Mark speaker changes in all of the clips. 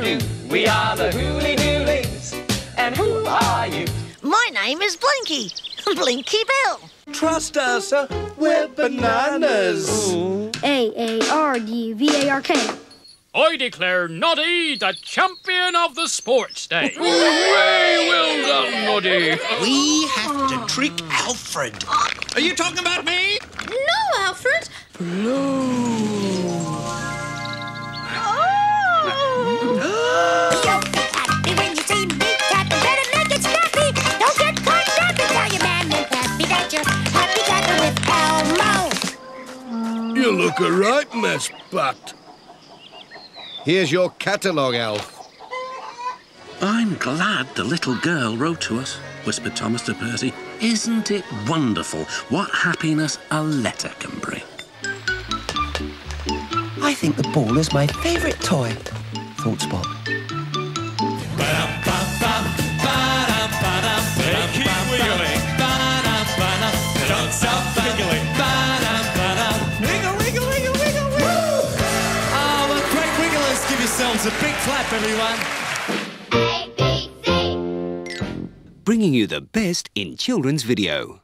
Speaker 1: do? We are the Hooley Dooleys. And who are you?
Speaker 2: My name is Blinky. Blinky Bill.
Speaker 3: Trust us, uh, we're bananas.
Speaker 4: A A R D V A R K.
Speaker 5: I declare Noddy the champion of the sports day.
Speaker 6: Hooray! Well done, Noddy.
Speaker 3: We have to trick Alfred.
Speaker 6: Are you talking about me?
Speaker 7: No, Alfred.
Speaker 8: You'll You
Speaker 6: look a right mess, Bat.
Speaker 9: Here's your catalogue, Alf.
Speaker 10: I'm glad the little girl wrote to us, whispered Thomas to Percy. Isn't it wonderful what happiness a letter can bring?
Speaker 11: I think the ball is my favourite toy, thought Spot.
Speaker 1: Wigglers. A big clap, everyone.
Speaker 12: Bringing you the best in children's video.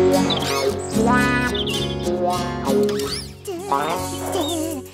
Speaker 1: Wow. wow wow wow